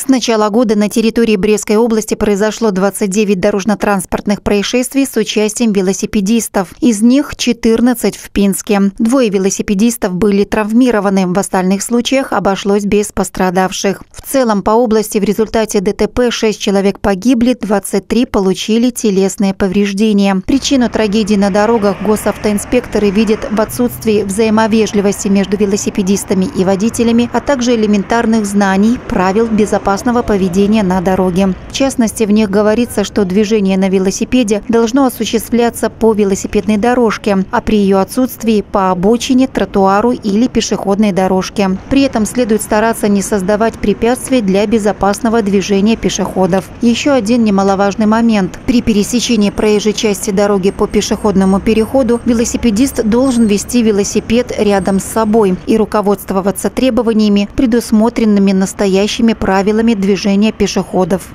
С начала года на территории Брестской области произошло 29 дорожно-транспортных происшествий с участием велосипедистов. Из них 14 в Пинске. Двое велосипедистов были травмированы. В остальных случаях обошлось без пострадавших. В целом по области в результате ДТП 6 человек погибли, 23 получили телесные повреждения. Причину трагедии на дорогах госавтоинспекторы видят в отсутствии взаимовежливости между велосипедистами и водителями, а также элементарных знаний, правил безопасности безопасного поведения на дороге. В частности, в них говорится, что движение на велосипеде должно осуществляться по велосипедной дорожке, а при ее отсутствии по обочине, тротуару или пешеходной дорожке. При этом следует стараться не создавать препятствий для безопасного движения пешеходов. Еще один немаловажный момент. При пересечении проезжей части дороги по пешеходному переходу велосипедист должен вести велосипед рядом с собой и руководствоваться требованиями, предусмотренными настоящими правилами движения пешеходов.